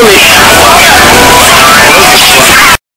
Holy